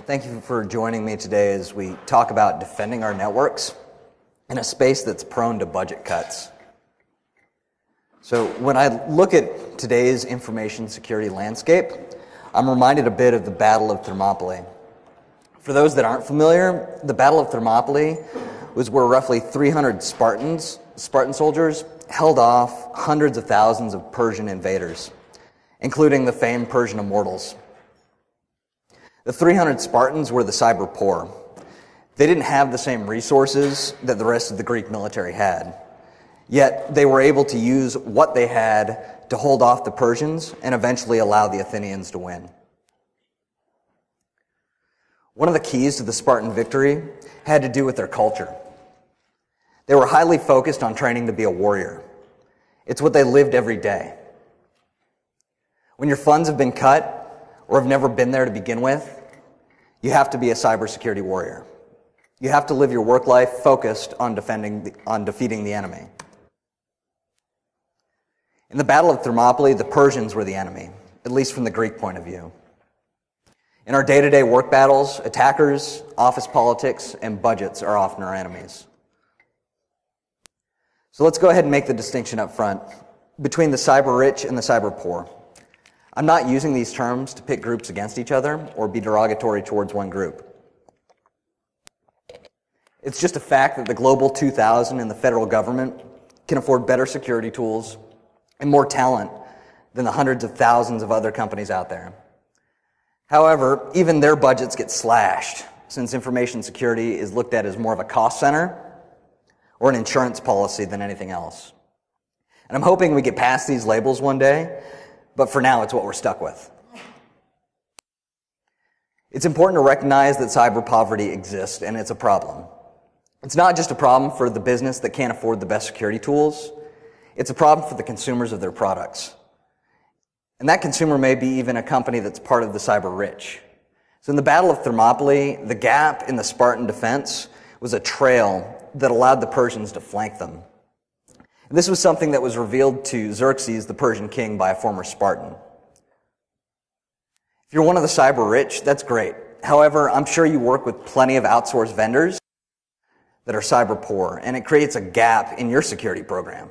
Thank you for joining me today as we talk about defending our networks in a space that's prone to budget cuts. So, when I look at today's information security landscape, I'm reminded a bit of the Battle of Thermopylae. For those that aren't familiar, the Battle of Thermopylae was where roughly 300 Spartans, Spartan soldiers, held off hundreds of thousands of Persian invaders, including the famed Persian immortals. The 300 Spartans were the cyber poor. They didn't have the same resources that the rest of the Greek military had. Yet they were able to use what they had to hold off the Persians and eventually allow the Athenians to win. One of the keys to the Spartan victory had to do with their culture. They were highly focused on training to be a warrior. It's what they lived every day. When your funds have been cut or have never been there to begin with, you have to be a cybersecurity warrior. You have to live your work life focused on defending the, on defeating the enemy. In the Battle of Thermopylae, the Persians were the enemy, at least from the Greek point of view. In our day to day work battles, attackers, office politics, and budgets are often our enemies. So let's go ahead and make the distinction up front between the cyber rich and the cyber poor. I'm not using these terms to pit groups against each other or be derogatory towards one group. It's just a fact that the Global 2000 and the federal government can afford better security tools and more talent than the hundreds of thousands of other companies out there. However, even their budgets get slashed since information security is looked at as more of a cost center or an insurance policy than anything else. And I'm hoping we get past these labels one day but for now, it's what we're stuck with. It's important to recognize that cyber poverty exists and it's a problem. It's not just a problem for the business that can't afford the best security tools, it's a problem for the consumers of their products. And that consumer may be even a company that's part of the cyber rich. So in the Battle of Thermopylae, the gap in the Spartan defense was a trail that allowed the Persians to flank them. This was something that was revealed to Xerxes, the Persian king, by a former Spartan. If you're one of the cyber rich, that's great. However, I'm sure you work with plenty of outsourced vendors that are cyber poor, and it creates a gap in your security program.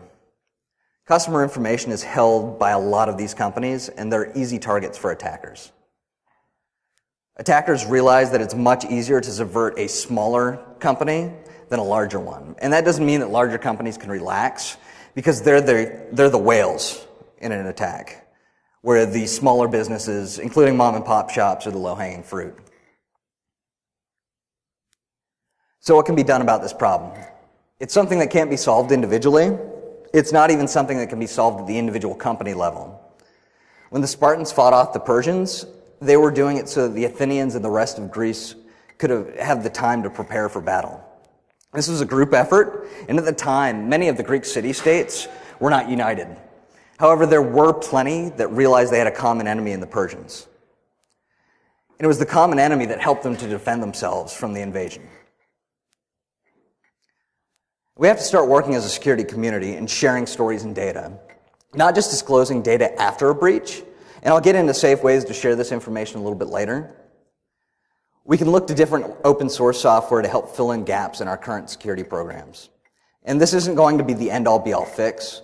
Customer information is held by a lot of these companies, and they're easy targets for attackers. Attackers realize that it's much easier to subvert a smaller company than a larger one. And that doesn't mean that larger companies can relax because they're the, they're the whales in an attack, where the smaller businesses, including mom and pop shops, are the low hanging fruit. So, what can be done about this problem? It's something that can't be solved individually. It's not even something that can be solved at the individual company level. When the Spartans fought off the Persians, they were doing it so that the Athenians and the rest of Greece could have had the time to prepare for battle. This was a group effort, and at the time, many of the Greek city states were not united. However, there were plenty that realized they had a common enemy in the Persians. And it was the common enemy that helped them to defend themselves from the invasion. We have to start working as a security community and sharing stories and data, not just disclosing data after a breach. And I'll get into safe ways to share this information a little bit later. We can look to different open source software to help fill in gaps in our current security programs. And this isn't going to be the end all be all fix.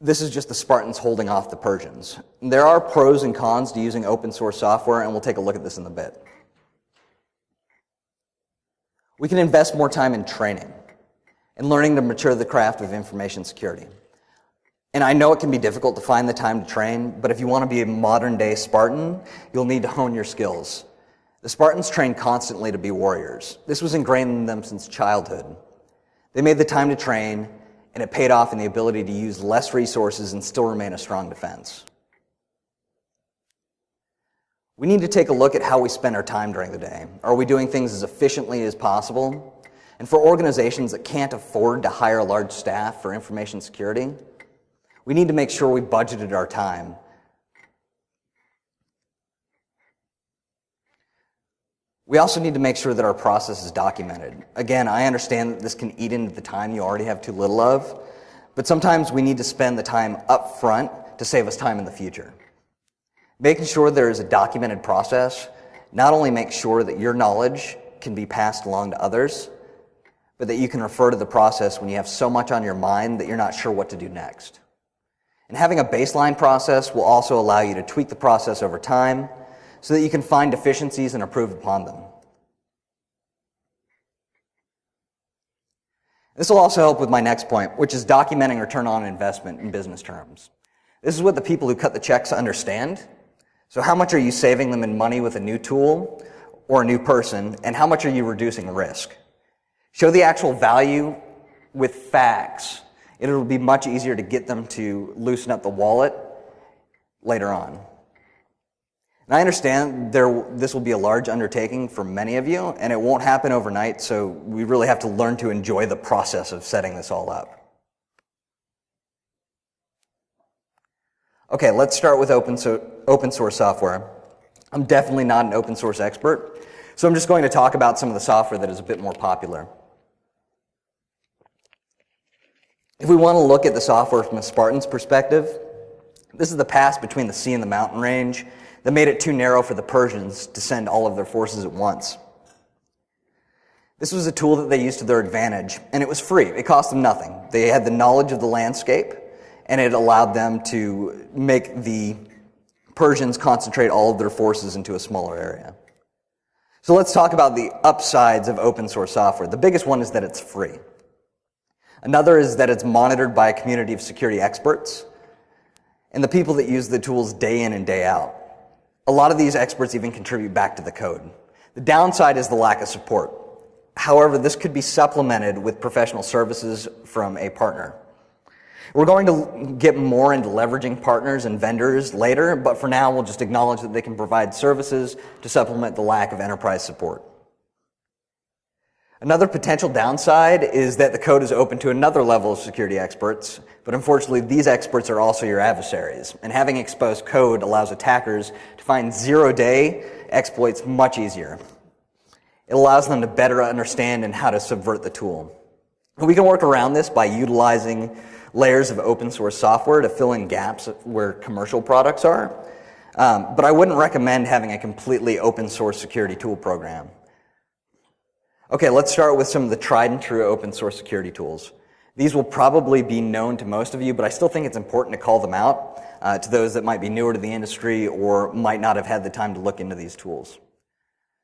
This is just the Spartans holding off the Persians. There are pros and cons to using open source software, and we'll take a look at this in a bit. We can invest more time in training and learning to mature the craft of information security. And I know it can be difficult to find the time to train, but if you want to be a modern day Spartan, you'll need to hone your skills. The Spartans trained constantly to be warriors. This was ingrained in them since childhood. They made the time to train, and it paid off in the ability to use less resources and still remain a strong defense. We need to take a look at how we spend our time during the day. Are we doing things as efficiently as possible? And for organizations that can't afford to hire large staff for information security, we need to make sure we budgeted our time We also need to make sure that our process is documented. Again, I understand that this can eat into the time you already have too little of, but sometimes we need to spend the time up front to save us time in the future. Making sure there is a documented process not only make sure that your knowledge can be passed along to others, but that you can refer to the process when you have so much on your mind that you're not sure what to do next. And having a baseline process will also allow you to tweak the process over time so that you can find deficiencies and improve upon them. This will also help with my next point, which is documenting return on investment in business terms. This is what the people who cut the checks understand. So how much are you saving them in money with a new tool or a new person, and how much are you reducing risk? Show the actual value with facts. It'll be much easier to get them to loosen up the wallet later on. And I understand there, this will be a large undertaking for many of you, and it won't happen overnight, so we really have to learn to enjoy the process of setting this all up. Okay, let's start with open, so, open source software. I'm definitely not an open source expert, so I'm just going to talk about some of the software that is a bit more popular. If we want to look at the software from a Spartan's perspective, this is the pass between the sea and the mountain range that made it too narrow for the Persians to send all of their forces at once. This was a tool that they used to their advantage, and it was free. It cost them nothing. They had the knowledge of the landscape, and it allowed them to make the Persians concentrate all of their forces into a smaller area. So let's talk about the upsides of open source software. The biggest one is that it's free. Another is that it's monitored by a community of security experts and the people that use the tools day in and day out. A lot of these experts even contribute back to the code. The downside is the lack of support. However, this could be supplemented with professional services from a partner. We're going to get more into leveraging partners and vendors later, but for now, we'll just acknowledge that they can provide services to supplement the lack of enterprise support. Another potential downside is that the code is open to another level of security experts, but unfortunately, these experts are also your adversaries, and having exposed code allows attackers to find zero day exploits much easier. It allows them to better understand and how to subvert the tool. We can work around this by utilizing layers of open source software to fill in gaps where commercial products are. Um, but I wouldn't recommend having a completely open source security tool program. Okay, let's start with some of the tried and true open source security tools. These will probably be known to most of you, but I still think it's important to call them out uh, to those that might be newer to the industry or might not have had the time to look into these tools.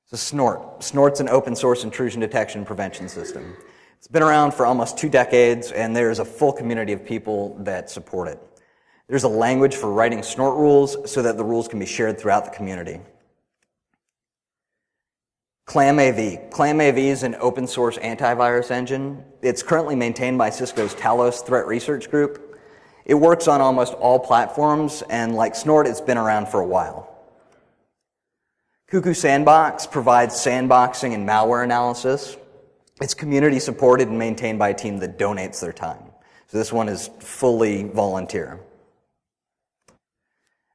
So Snort. Snort's an open source intrusion detection prevention system. It's been around for almost two decades, and there's a full community of people that support it. There's a language for writing Snort rules so that the rules can be shared throughout the community. ClamAV. ClamAV is an open source antivirus engine. It's currently maintained by Cisco's Talos Threat Research Group. It works on almost all platforms, and like Snort, it's been around for a while. Cuckoo Sandbox provides sandboxing and malware analysis. It's community supported and maintained by a team that donates their time. So this one is fully volunteer.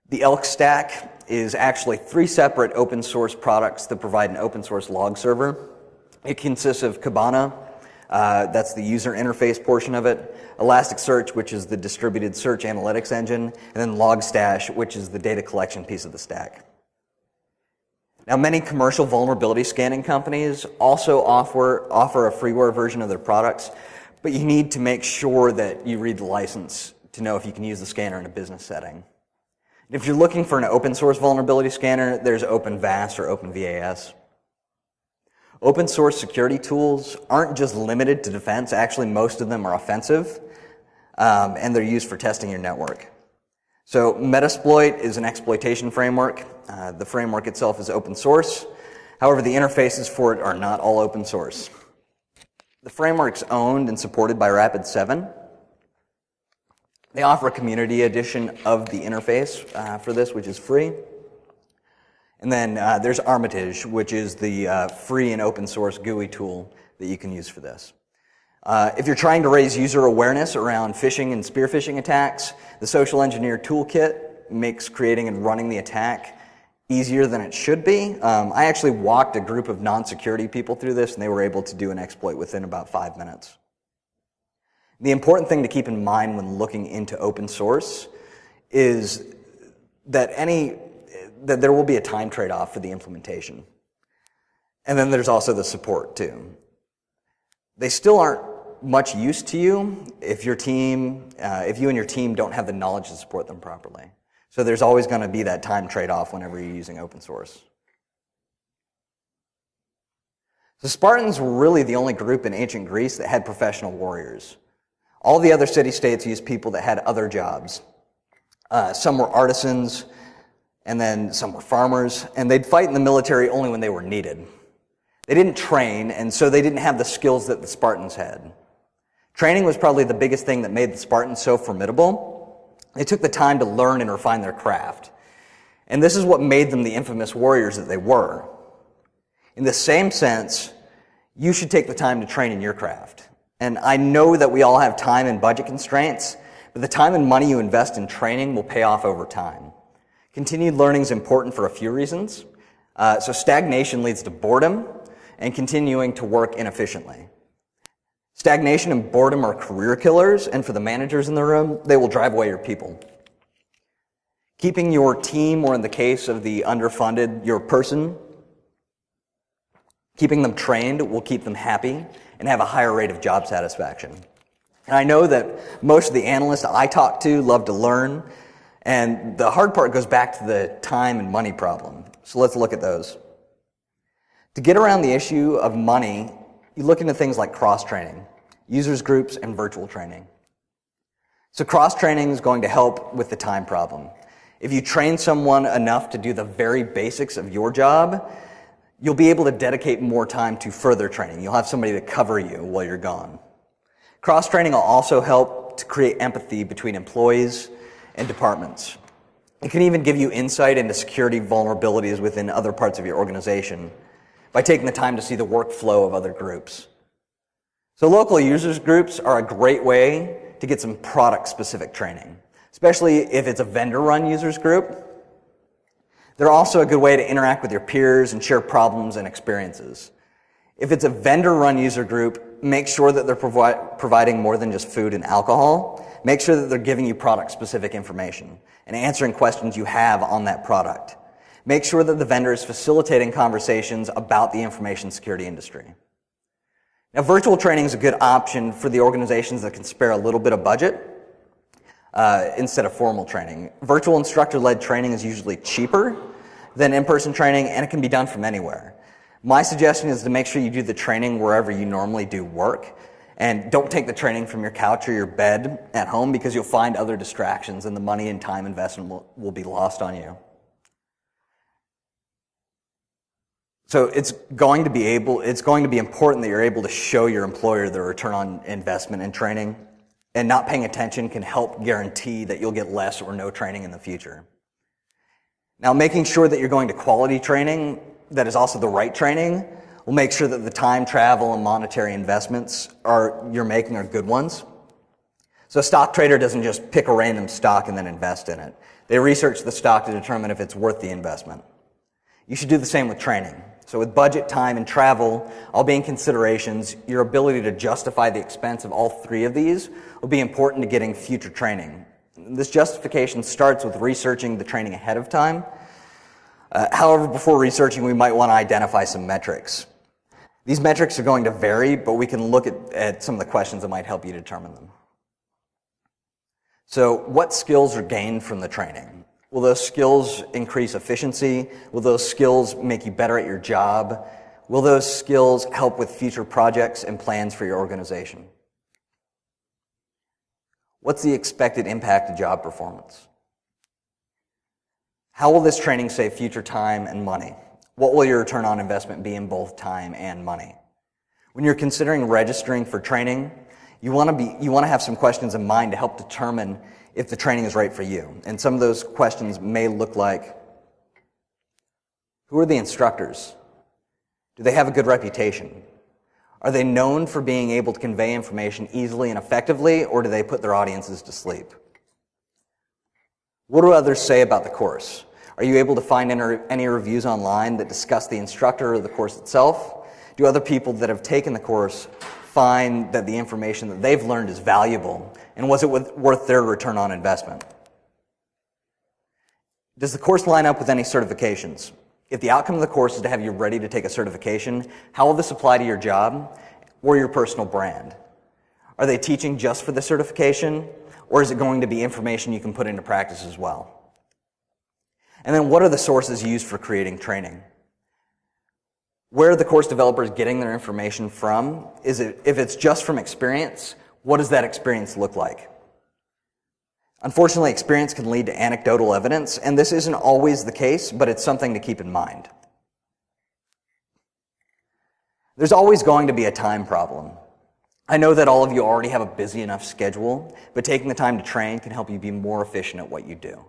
The Elk Stack is actually three separate open source products that provide an open source log server. It consists of Kibana, uh, that's the user interface portion of it, Elasticsearch, which is the distributed search analytics engine, and then Logstash, which is the data collection piece of the stack. Now, many commercial vulnerability scanning companies also offer, offer a freeware version of their products, but you need to make sure that you read the license to know if you can use the scanner in a business setting. If you're looking for an open source vulnerability scanner, there's OpenVAS or OpenVAS. Open source security tools aren't just limited to defense. Actually, most of them are offensive, um, and they're used for testing your network. So Metasploit is an exploitation framework. Uh, the framework itself is open source. However, the interfaces for it are not all open source. The framework's owned and supported by Rapid7. They offer a community edition of the interface uh, for this, which is free. And then uh, there's Armitage, which is the uh, free and open source GUI tool that you can use for this. Uh, if you're trying to raise user awareness around phishing and spear phishing attacks, the Social Engineer Toolkit makes creating and running the attack easier than it should be. Um, I actually walked a group of non-security people through this, and they were able to do an exploit within about five minutes. The important thing to keep in mind when looking into open source is that any that there will be a time trade off for the implementation. And then there's also the support too. They still aren't much use to you if your team, uh, if you and your team don't have the knowledge to support them properly. So there's always going to be that time trade off whenever you're using open source. The Spartans were really the only group in ancient Greece that had professional warriors. All the other city states used people that had other jobs. Uh, some were artisans, and then some were farmers, and they'd fight in the military only when they were needed. They didn't train, and so they didn't have the skills that the Spartans had. Training was probably the biggest thing that made the Spartans so formidable. They took the time to learn and refine their craft. And this is what made them the infamous warriors that they were. In the same sense, you should take the time to train in your craft. And I know that we all have time and budget constraints, but the time and money you invest in training will pay off over time. Continued learning is important for a few reasons. Uh, so stagnation leads to boredom and continuing to work inefficiently. Stagnation and boredom are career killers, and for the managers in the room, they will drive away your people. Keeping your team, or in the case of the underfunded, your person, Keeping them trained will keep them happy and have a higher rate of job satisfaction. And I know that most of the analysts I talk to love to learn, and the hard part goes back to the time and money problem. So let's look at those. To get around the issue of money, you look into things like cross training, users groups, and virtual training. So cross training is going to help with the time problem. If you train someone enough to do the very basics of your job, you'll be able to dedicate more time to further training. You'll have somebody to cover you while you're gone. Cross training will also help to create empathy between employees and departments. It can even give you insight into security vulnerabilities within other parts of your organization by taking the time to see the workflow of other groups. So local users groups are a great way to get some product specific training, especially if it's a vendor run users group they're also a good way to interact with your peers and share problems and experiences. If it's a vendor run user group, make sure that they're provi- providing more than just food and alcohol. Make sure that they're giving you product specific information and answering questions you have on that product. Make sure that the vendor is facilitating conversations about the information security industry. Now, virtual training is a good option for the organizations that can spare a little bit of budget uh, instead of formal training. Virtual instructor led training is usually cheaper than in person training, and it can be done from anywhere. My suggestion is to make sure you do the training wherever you normally do work. And don't take the training from your couch or your bed at home because you'll find other distractions and the money and time investment will, will be lost on you. So it's going to be able, it's going to be important that you're able to show your employer the return on investment in training and not paying attention can help guarantee that you'll get less or no training in the future. Now, making sure that you're going to quality training that is also the right training will make sure that the time, travel, and monetary investments are, you're making are good ones. So a stock trader doesn't just pick a random stock and then invest in it. They research the stock to determine if it's worth the investment. You should do the same with training. So with budget, time, and travel all being considerations, your ability to justify the expense of all three of these will be important to getting future training. This justification starts with researching the training ahead of time. Uh, however, before researching, we might want to identify some metrics. These metrics are going to vary, but we can look at, at some of the questions that might help you determine them. So, what skills are gained from the training? Will those skills increase efficiency? Will those skills make you better at your job? Will those skills help with future projects and plans for your organization? What's the expected impact to job performance? How will this training save future time and money? What will your return on investment be in both time and money? When you're considering registering for training, you want to be, you want to have some questions in mind to help determine if the training is right for you. And some of those questions may look like, who are the instructors? Do they have a good reputation? Are they known for being able to convey information easily and effectively, or do they put their audiences to sleep? What do others say about the course? Are you able to find any reviews online that discuss the instructor or the course itself? Do other people that have taken the course find that the information that they've learned is valuable? And was it worth their return on investment? Does the course line up with any certifications? If the outcome of the course is to have you ready to take a certification, how will this apply to your job or your personal brand? Are they teaching just for the certification, or is it going to be information you can put into practice as well? And then what are the sources used for creating training? Where are the course developers getting their information from? Is it, if it's just from experience, what does that experience look like? Unfortunately, experience can lead to anecdotal evidence, and this isn't always the case, but it's something to keep in mind. There's always going to be a time problem. I know that all of you already have a busy enough schedule, but taking the time to train can help you be more efficient at what you do.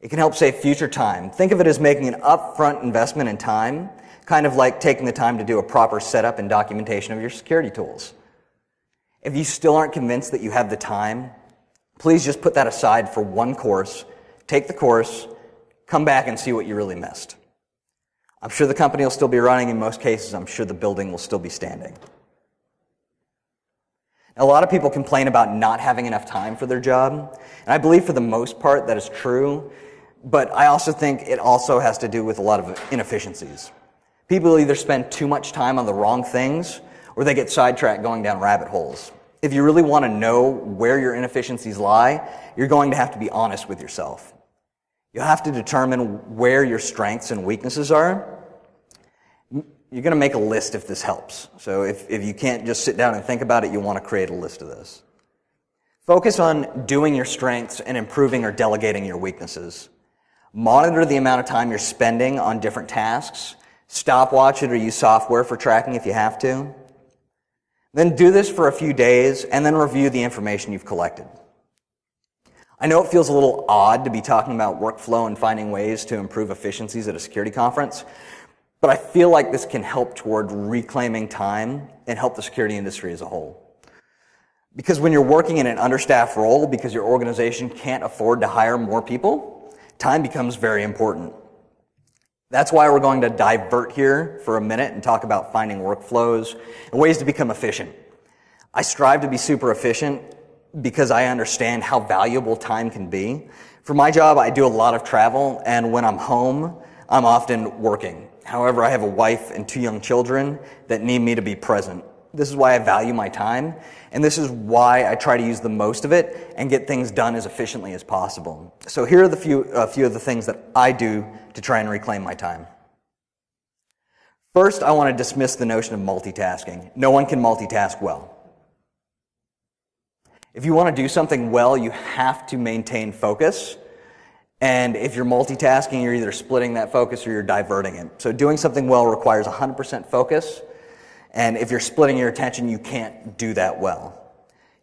It can help save future time. Think of it as making an upfront investment in time, kind of like taking the time to do a proper setup and documentation of your security tools. If you still aren't convinced that you have the time, please just put that aside for one course, take the course, come back and see what you really missed. I'm sure the company will still be running in most cases. I'm sure the building will still be standing. A lot of people complain about not having enough time for their job. And I believe for the most part that is true. But I also think it also has to do with a lot of inefficiencies. People either spend too much time on the wrong things or they get sidetracked going down rabbit holes. If you really want to know where your inefficiencies lie, you're going to have to be honest with yourself. You'll have to determine where your strengths and weaknesses are. You're going to make a list if this helps. So if, if you can't just sit down and think about it, you want to create a list of this. Focus on doing your strengths and improving or delegating your weaknesses. Monitor the amount of time you're spending on different tasks. Stopwatch it or use software for tracking if you have to. Then do this for a few days and then review the information you've collected. I know it feels a little odd to be talking about workflow and finding ways to improve efficiencies at a security conference, but I feel like this can help toward reclaiming time and help the security industry as a whole. Because when you're working in an understaffed role because your organization can't afford to hire more people, time becomes very important. That's why we're going to divert here for a minute and talk about finding workflows and ways to become efficient. I strive to be super efficient because I understand how valuable time can be. For my job, I do a lot of travel, and when I'm home, I'm often working. However, I have a wife and two young children that need me to be present. This is why I value my time, and this is why I try to use the most of it and get things done as efficiently as possible. So here are the few, a few of the things that I do to try and reclaim my time. First, I want to dismiss the notion of multitasking. No one can multitask well. If you want to do something well, you have to maintain focus. And if you're multitasking, you're either splitting that focus or you're diverting it. So doing something well requires 100% focus and if you're splitting your attention, you can't do that well.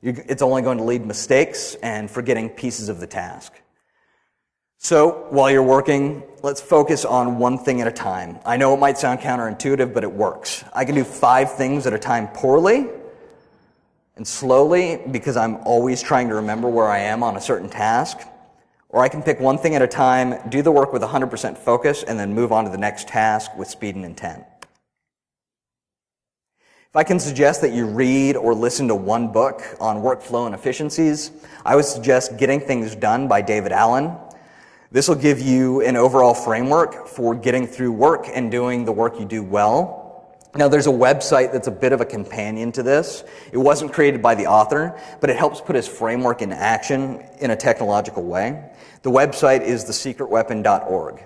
It's only going to lead mistakes and forgetting pieces of the task. So while you're working, let's focus on one thing at a time. I know it might sound counterintuitive, but it works. I can do five things at a time poorly and slowly because I'm always trying to remember where I am on a certain task. Or I can pick one thing at a time, do the work with 100% focus, and then move on to the next task with speed and intent. I can suggest that you read or listen to one book on workflow and efficiencies, I would suggest Getting Things Done by David Allen. This will give you an overall framework for getting through work and doing the work you do well. Now, there's a website that's a bit of a companion to this. It wasn't created by the author, but it helps put his framework in action in a technological way. The website is thesecretweapon.org.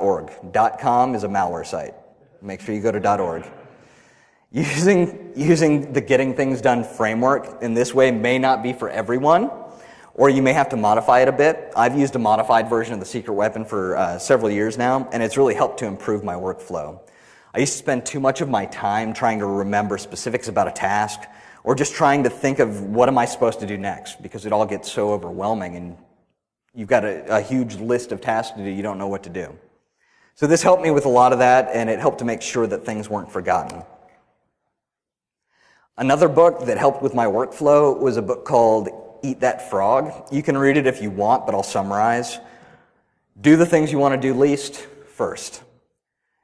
.org. .com is a malware site. Make sure you go to .org. Using, using the getting things done framework in this way may not be for everyone, or you may have to modify it a bit. I've used a modified version of the secret weapon for uh, several years now, and it's really helped to improve my workflow. I used to spend too much of my time trying to remember specifics about a task, or just trying to think of what am I supposed to do next, because it all gets so overwhelming, and you've got a, a huge list of tasks to do, you don't know what to do. So this helped me with a lot of that, and it helped to make sure that things weren't forgotten. Another book that helped with my workflow was a book called Eat That Frog. You can read it if you want, but I'll summarize. Do the things you want to do least first.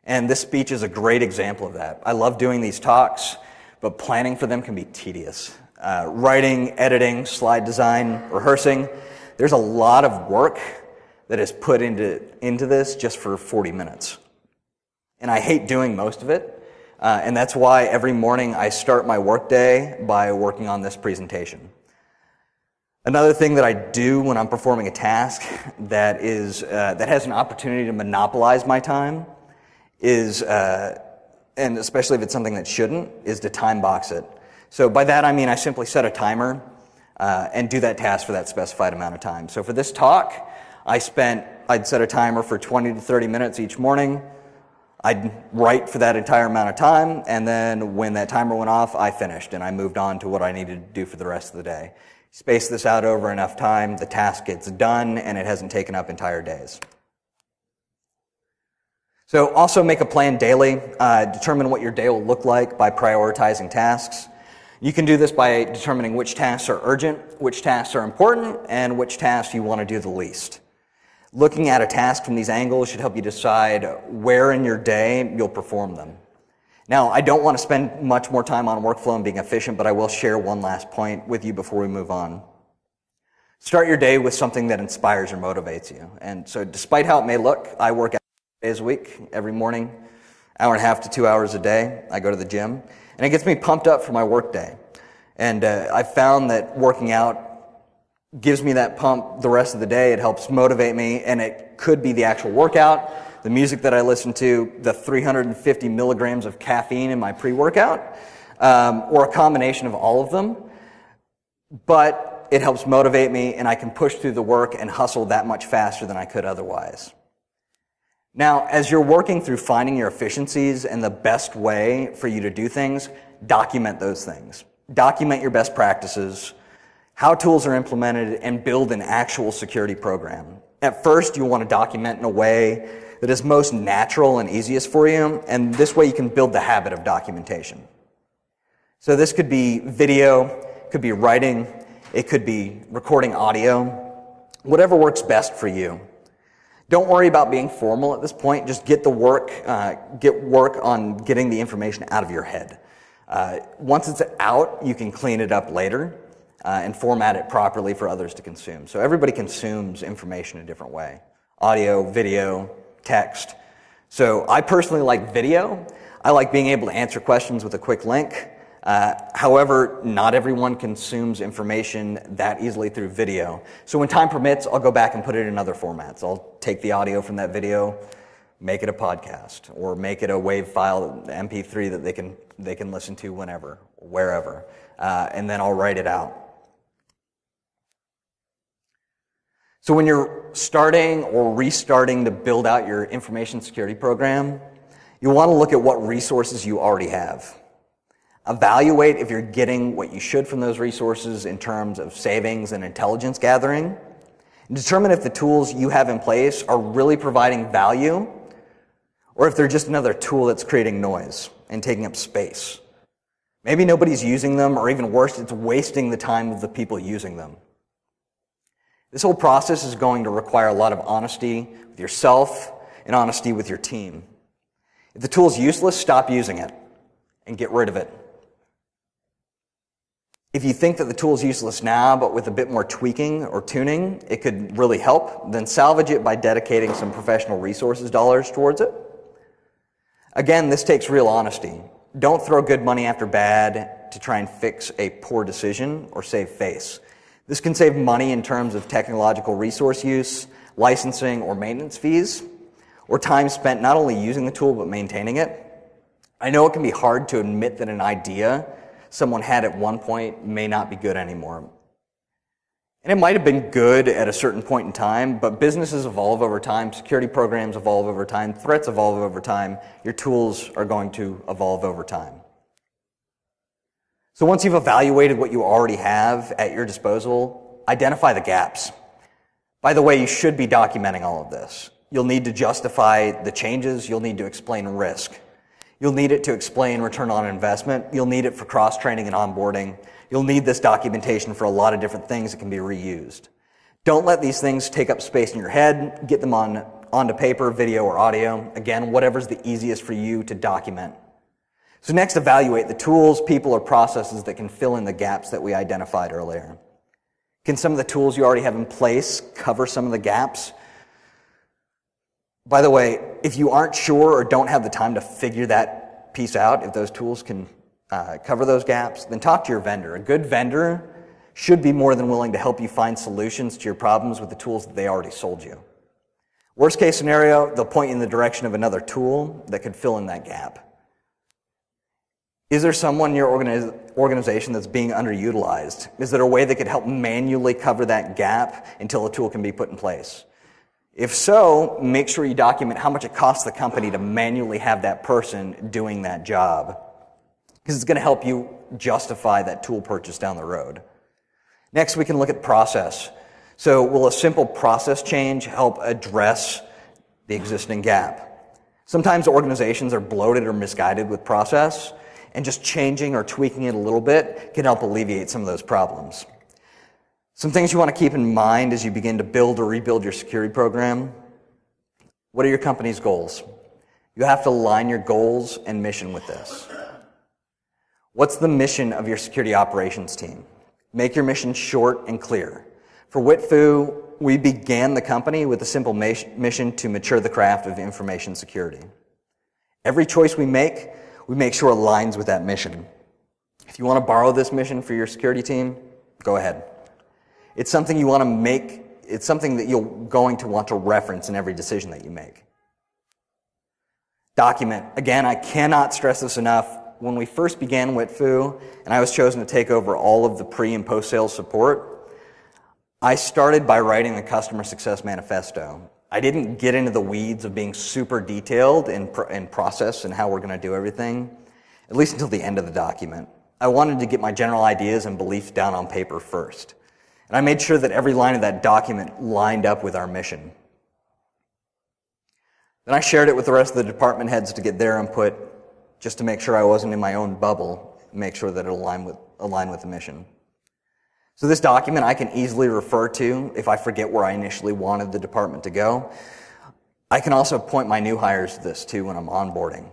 And this speech is a great example of that. I love doing these talks, but planning for them can be tedious. Uh, writing, editing, slide design, rehearsing, there's a lot of work that is put into, into this just for 40 minutes. And I hate doing most of it. Uh, and that's why every morning I start my workday by working on this presentation. Another thing that I do when I'm performing a task that is uh, that has an opportunity to monopolize my time is, uh, and especially if it's something that shouldn't, is to time box it. So by that I mean I simply set a timer uh, and do that task for that specified amount of time. So for this talk, I spent I'd set a timer for 20 to 30 minutes each morning. I'd write for that entire amount of time, and then when that timer went off, I finished and I moved on to what I needed to do for the rest of the day. Space this out over enough time, the task gets done, and it hasn't taken up entire days. So also make a plan daily. Uh, determine what your day will look like by prioritizing tasks. You can do this by determining which tasks are urgent, which tasks are important, and which tasks you want to do the least. Looking at a task from these angles should help you decide where in your day you'll perform them. Now, I don't want to spend much more time on workflow and being efficient, but I will share one last point with you before we move on. Start your day with something that inspires or motivates you. And so, despite how it may look, I work out days a week, every morning, hour and a half to two hours a day. I go to the gym, and it gets me pumped up for my workday. And uh, I've found that working out gives me that pump the rest of the day. It helps motivate me, and it could be the actual workout, the music that I listen to, the 350 milligrams of caffeine in my pre workout, um, or a combination of all of them. But it helps motivate me, and I can push through the work and hustle that much faster than I could otherwise. Now, as you're working through finding your efficiencies and the best way for you to do things, document those things. Document your best practices how tools are implemented, and build an actual security program. At first, you want to document in a way that is most natural and easiest for you, and this way you can build the habit of documentation. So this could be video, could be writing, it could be recording audio, whatever works best for you. Don't worry about being formal at this point. Just get the work, uh, get work on getting the information out of your head. Uh, once it's out, you can clean it up later uh, and format it properly for others to consume. So everybody consumes information a different way audio, video, text. So I personally like video. I like being able to answer questions with a quick link. Uh, however, not everyone consumes information that easily through video. So when time permits, I'll go back and put it in other formats. I'll take the audio from that video, make it a podcast, or make it a WAV file, MP3 that they can, they can listen to whenever, wherever. Uh, and then I'll write it out. So when you're starting or restarting to build out your information security program, you want to look at what resources you already have. Evaluate if you're getting what you should from those resources in terms of savings and intelligence gathering. And determine if the tools you have in place are really providing value or if they're just another tool that's creating noise and taking up space. Maybe nobody's using them, or even worse, it's wasting the time of the people using them. This whole process is going to require a lot of honesty with yourself and honesty with your team. If the tool is useless, stop using it and get rid of it. If you think that the tool is useless now, but with a bit more tweaking or tuning, it could really help, then salvage it by dedicating some professional resources dollars towards it. Again, this takes real honesty. Don't throw good money after bad to try and fix a poor decision or save face. This can save money in terms of technological resource use, licensing, or maintenance fees, or time spent not only using the tool but maintaining it. I know it can be hard to admit that an idea someone had at one point may not be good anymore. And it might have been good at a certain point in time, but businesses evolve over time, security programs evolve over time, threats evolve over time, your tools are going to evolve over time. So once you've evaluated what you already have at your disposal, identify the gaps. By the way, you should be documenting all of this. You'll need to justify the changes. You'll need to explain risk. You'll need it to explain return on investment. You'll need it for cross training and onboarding. You'll need this documentation for a lot of different things that can be reused. Don't let these things take up space in your head. Get them on, onto paper, video, or audio. Again, whatever's the easiest for you to document. So next, evaluate the tools, people, or processes that can fill in the gaps that we identified earlier. Can some of the tools you already have in place cover some of the gaps? By the way, if you aren't sure or don't have the time to figure that piece out, if those tools can uh, cover those gaps, then talk to your vendor. A good vendor should be more than willing to help you find solutions to your problems with the tools that they already sold you. Worst case scenario, they'll point you in the direction of another tool that could fill in that gap. Is there someone in your organization that's being underutilized? Is there a way that could help manually cover that gap until a tool can be put in place? If so, make sure you document how much it costs the company to manually have that person doing that job. Because it's going to help you justify that tool purchase down the road. Next, we can look at process. So, will a simple process change help address the existing gap? Sometimes organizations are bloated or misguided with process, and just changing or tweaking it a little bit can help alleviate some of those problems. Some things you want to keep in mind as you begin to build or rebuild your security program. What are your company's goals? You have to align your goals and mission with this. What's the mission of your security operations team? Make your mission short and clear. For WitFoo, we began the company with a simple mission to mature the craft of information security. Every choice we make, we make sure aligns with that mission. If you want to borrow this mission for your security team, go ahead. It's something you want to make, it's something that you're going to want to reference in every decision that you make. Document. Again, I cannot stress this enough when we first began WitFoo, and I was chosen to take over all of the pre and post sales support, I started by writing the customer success manifesto. I didn't get into the weeds of being super detailed in, in process and how we're going to do everything, at least until the end of the document. I wanted to get my general ideas and beliefs down on paper first. And I made sure that every line of that document lined up with our mission. Then I shared it with the rest of the department heads to get their input just to make sure I wasn't in my own bubble, make sure that it aligned with, aligned with the mission. So this document I can easily refer to if I forget where I initially wanted the department to go. I can also point my new hires to this too when I'm onboarding.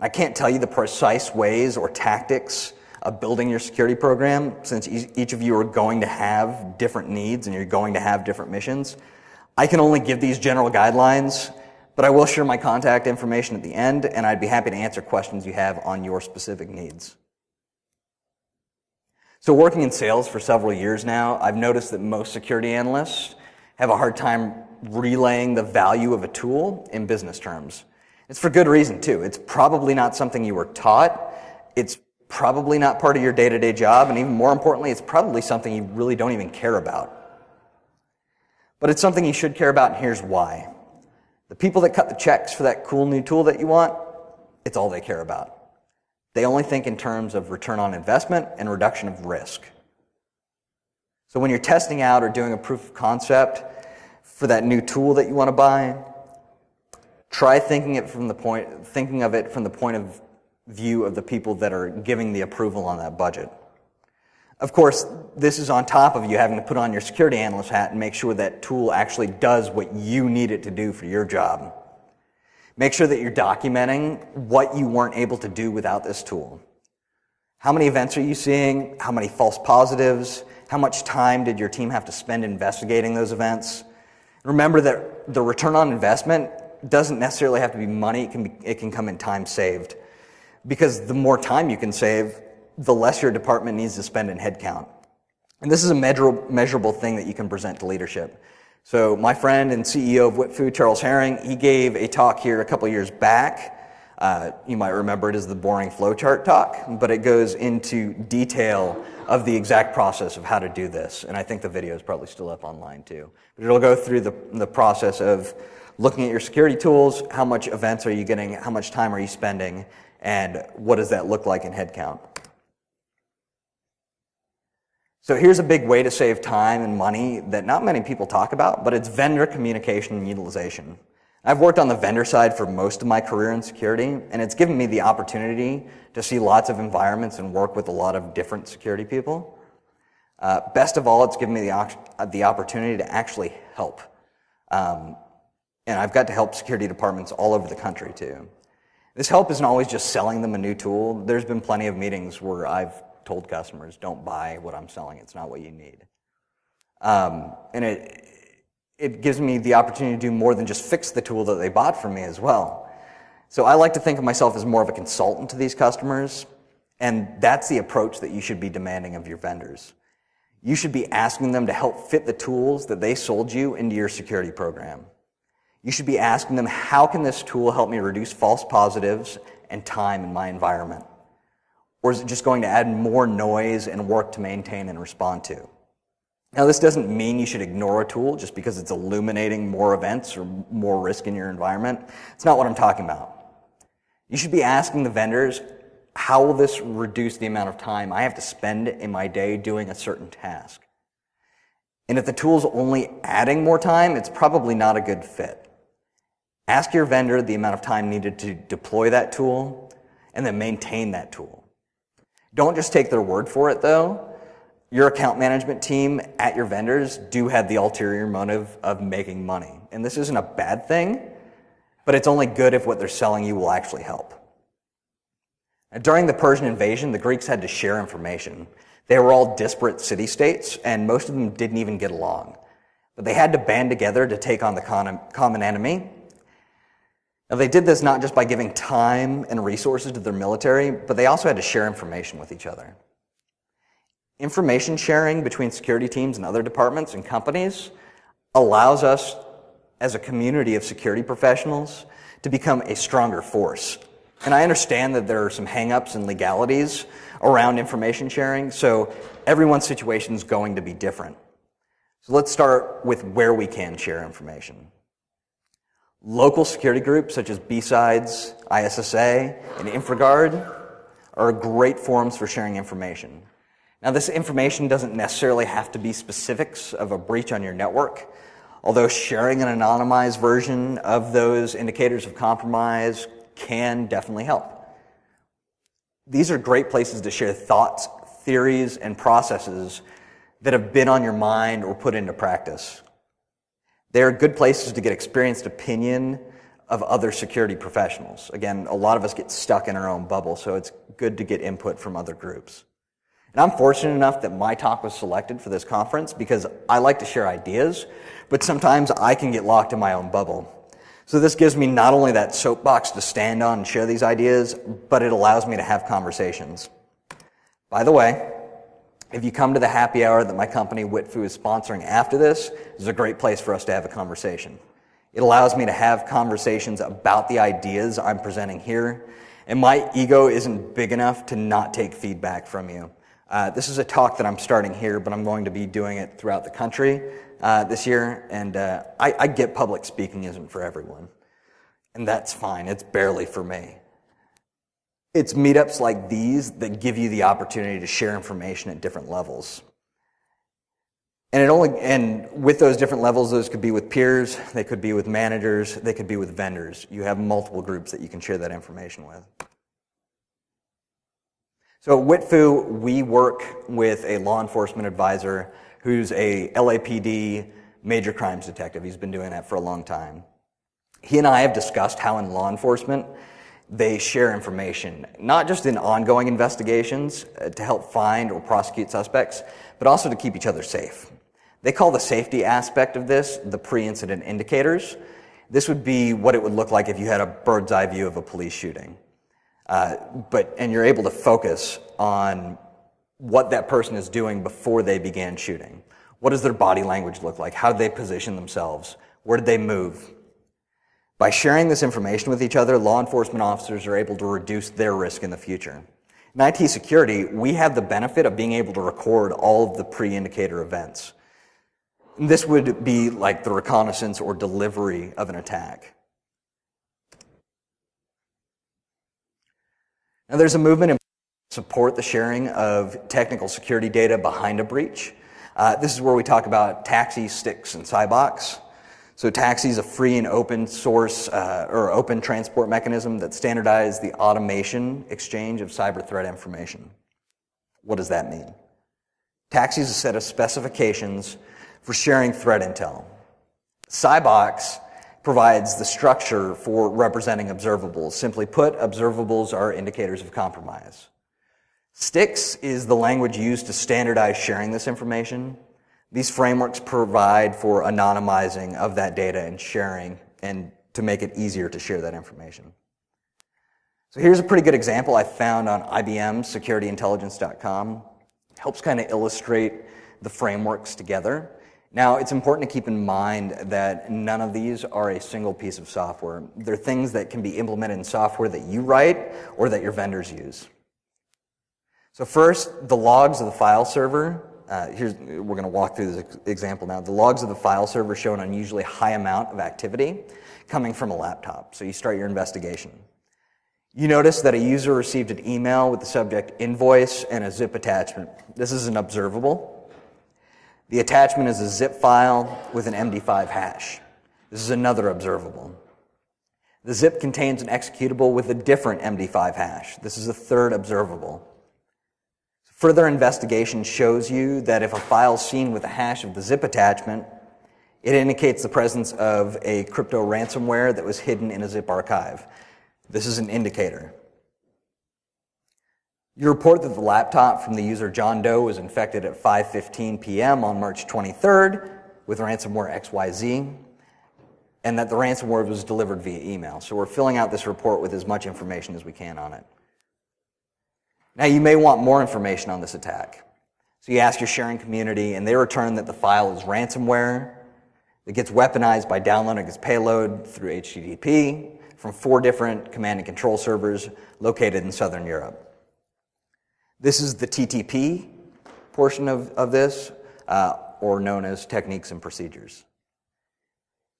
I can't tell you the precise ways or tactics of building your security program since each of you are going to have different needs and you're going to have different missions. I can only give these general guidelines but I will share my contact information at the end, and I'd be happy to answer questions you have on your specific needs. So, working in sales for several years now, I've noticed that most security analysts have a hard time relaying the value of a tool in business terms. It's for good reason, too. It's probably not something you were taught. It's probably not part of your day to day job. And even more importantly, it's probably something you really don't even care about. But it's something you should care about, and here's why. The people that cut the checks for that cool new tool that you want, it's all they care about. They only think in terms of return on investment and reduction of risk. So when you're testing out or doing a proof of concept for that new tool that you want to buy, try thinking it from the point thinking of it from the point of view of the people that are giving the approval on that budget. Of course, this is on top of you having to put on your security analyst hat and make sure that tool actually does what you need it to do for your job. Make sure that you're documenting what you weren't able to do without this tool. How many events are you seeing? How many false positives? How much time did your team have to spend investigating those events? Remember that the return on investment doesn't necessarily have to be money, it can, be, it can come in time saved. Because the more time you can save, the less your department needs to spend in headcount. And this is a measurable thing that you can present to leadership. So my friend and CEO of WitFoo, Charles Herring, he gave a talk here a couple years back. Uh, you might remember it as the boring flowchart talk, but it goes into detail of the exact process of how to do this. And I think the video is probably still up online too. But it'll go through the, the process of looking at your security tools, how much events are you getting, how much time are you spending, and what does that look like in headcount. So here's a big way to save time and money that not many people talk about, but it's vendor communication and utilization. I've worked on the vendor side for most of my career in security, and it's given me the opportunity to see lots of environments and work with a lot of different security people. Uh, best of all, it's given me the, the opportunity to actually help. Um, and I've got to help security departments all over the country too. This help isn't always just selling them a new tool. There's been plenty of meetings where I've told customers, don't buy what I'm selling. It's not what you need. Um, and it, it gives me the opportunity to do more than just fix the tool that they bought from me as well. So I like to think of myself as more of a consultant to these customers, and that's the approach that you should be demanding of your vendors. You should be asking them to help fit the tools that they sold you into your security program. You should be asking them, how can this tool help me reduce false positives and time in my environment? Or is it just going to add more noise and work to maintain and respond to? Now, this doesn't mean you should ignore a tool just because it's illuminating more events or more risk in your environment. It's not what I'm talking about. You should be asking the vendors, how will this reduce the amount of time I have to spend in my day doing a certain task? And if the tool's only adding more time, it's probably not a good fit. Ask your vendor the amount of time needed to deploy that tool and then maintain that tool. Don't just take their word for it though. Your account management team at your vendors do have the ulterior motive of making money. And this isn't a bad thing, but it's only good if what they're selling you will actually help. During the Persian invasion, the Greeks had to share information. They were all disparate city states, and most of them didn't even get along. But they had to band together to take on the common enemy. Now, they did this not just by giving time and resources to their military, but they also had to share information with each other. Information sharing between security teams and other departments and companies allows us as a community of security professionals to become a stronger force and I understand that there are some hangups and legalities around information sharing, so everyone's situation is going to be different. So let's start with where we can share information. Local security groups such as B-Sides, ISSA, and InfraGard are great forums for sharing information. Now, this information doesn't necessarily have to be specifics of a breach on your network, although sharing an anonymized version of those indicators of compromise can definitely help. These are great places to share thoughts, theories, and processes that have been on your mind or put into practice. They are good places to get experienced opinion of other security professionals. Again, a lot of us get stuck in our own bubble, so it's good to get input from other groups. And I'm fortunate enough that my talk was selected for this conference because I like to share ideas, but sometimes I can get locked in my own bubble. So this gives me not only that soapbox to stand on and share these ideas, but it allows me to have conversations. By the way, if you come to the happy hour that my company WitFoo is sponsoring after this, this is a great place for us to have a conversation. It allows me to have conversations about the ideas I'm presenting here, and my ego isn't big enough to not take feedback from you. Uh, this is a talk that I'm starting here, but I'm going to be doing it throughout the country uh, this year, and uh, I, I get public speaking isn't for everyone. And that's fine, it's barely for me. It's meetups like these that give you the opportunity to share information at different levels. And it only and with those different levels, those could be with peers, they could be with managers, they could be with vendors. You have multiple groups that you can share that information with. So at WitFoo, we work with a law enforcement advisor who's a LAPD major crimes detective. He's been doing that for a long time. He and I have discussed how in law enforcement they share information, not just in ongoing investigations uh, to help find or prosecute suspects, but also to keep each other safe. They call the safety aspect of this the pre incident indicators. This would be what it would look like if you had a bird's eye view of a police shooting. Uh, but, and you're able to focus on what that person is doing before they began shooting. What does their body language look like? How did they position themselves? Where did they move? By sharing this information with each other, law enforcement officers are able to reduce their risk in the future. In IT security, we have the benefit of being able to record all of the pre-indicator events. This would be like the reconnaissance or delivery of an attack. Now, there's a movement in support the sharing of technical security data behind a breach. Uh, this is where we talk about TAXII, STIX and Cybox. So TAXII is a free and open source uh, or open transport mechanism that standardizes the automation exchange of cyber threat information. What does that mean? TAXII is a set of specifications for sharing threat intel. Cybox provides the structure for representing observables. Simply put, observables are indicators of compromise. STIX is the language used to standardize sharing this information. These frameworks provide for anonymizing of that data and sharing and to make it easier to share that information. So here's a pretty good example I found on IBM securityintelligence.com. Helps kind of illustrate the frameworks together. Now, it's important to keep in mind that none of these are a single piece of software. They're things that can be implemented in software that you write or that your vendors use. So first, the logs of the file server. Uh, here's, we're going to walk through this example now. The logs of the file server show an unusually high amount of activity coming from a laptop. So you start your investigation. You notice that a user received an email with the subject invoice and a zip attachment. This is an observable. The attachment is a zip file with an MD5 hash. This is another observable. The zip contains an executable with a different MD5 hash. This is a third observable. Further investigation shows you that if a file is seen with a hash of the zip attachment, it indicates the presence of a crypto ransomware that was hidden in a zip archive. This is an indicator. You report that the laptop from the user John Doe was infected at 5:15 p.m. on March 23rd with ransomware XYZ and that the ransomware was delivered via email. So we're filling out this report with as much information as we can on it. Now you may want more information on this attack. So you ask your sharing community and they return that the file is ransomware that gets weaponized by downloading its payload through HTTP from four different command and control servers located in Southern Europe. This is the TTP portion of, of this, uh, or known as techniques and procedures.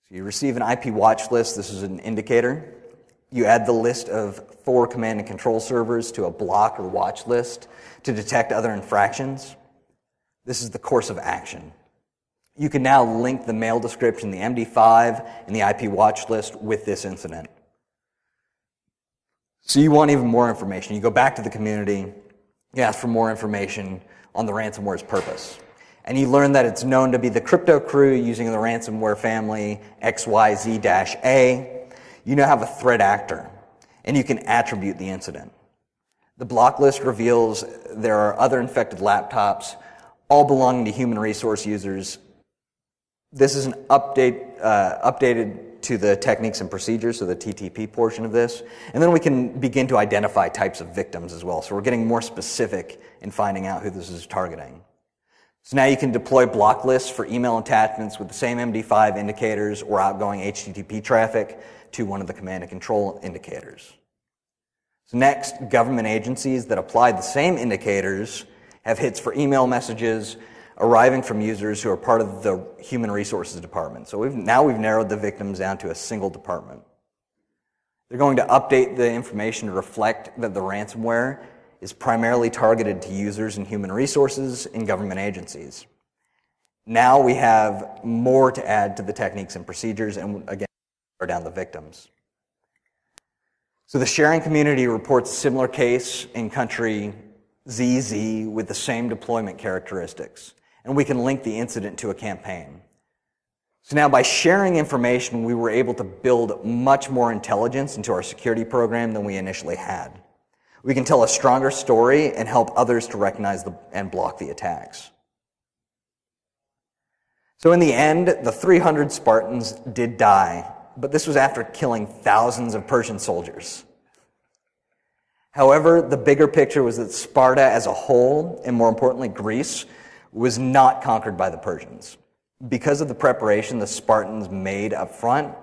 So you receive an IP watch list. This is an indicator. You add the list of four command and control servers to a block or watch list to detect other infractions. This is the course of action. You can now link the mail description, the MD5, and the IP watch list with this incident. So you want even more information. You go back to the community, you ask for more information on the ransomware's purpose. And you learn that it's known to be the crypto crew using the ransomware family XYZ-A. You now have a threat actor, and you can attribute the incident. The block list reveals there are other infected laptops, all belonging to human resource users. This is an update, uh, updated to the techniques and procedures, so the TTP portion of this. And then we can begin to identify types of victims as well. So we're getting more specific in finding out who this is targeting. So now you can deploy block lists for email attachments with the same MD5 indicators or outgoing HTTP traffic to one of the command and control indicators. So next, government agencies that apply the same indicators have hits for email messages, arriving from users who are part of the human resources department. So we've, now we've narrowed the victims down to a single department. They're going to update the information to reflect that the ransomware is primarily targeted to users in human resources in government agencies. Now we have more to add to the techniques and procedures, and again, are down the victims. So the sharing community reports a similar case in country ZZ with the same deployment characteristics and we can link the incident to a campaign. So now by sharing information, we were able to build much more intelligence into our security program than we initially had. We can tell a stronger story and help others to recognize the, and block the attacks. So in the end, the 300 Spartans did die, but this was after killing thousands of Persian soldiers. However, the bigger picture was that Sparta as a whole, and more importantly, Greece, was not conquered by the Persians. Because of the preparation the Spartans made up front,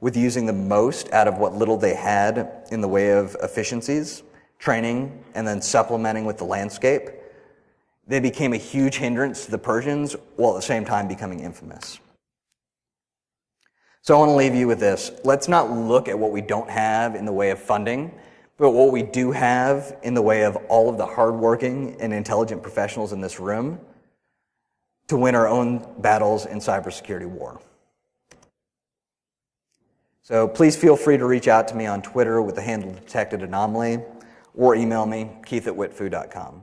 with using the most out of what little they had in the way of efficiencies, training, and then supplementing with the landscape, they became a huge hindrance to the Persians while at the same time becoming infamous. So I want to leave you with this. Let's not look at what we don't have in the way of funding, but what we do have in the way of all of the hardworking and intelligent professionals in this room to win our own battles in cybersecurity war. So please feel free to reach out to me on Twitter with the handle detected anomaly or email me, keith at witfoo.com.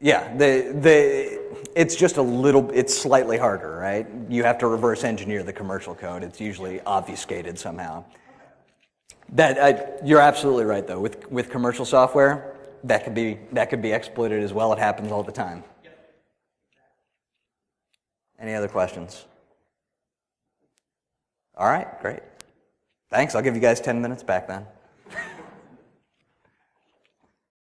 Yeah, the, the, it's just a little, it's slightly harder, right? You have to reverse engineer the commercial code. It's usually obfuscated somehow. That, I, you're absolutely right, though. With, with commercial software, that could, be, that could be exploited as well. It happens all the time. Any other questions? All right, great. Thanks. I'll give you guys 10 minutes back then.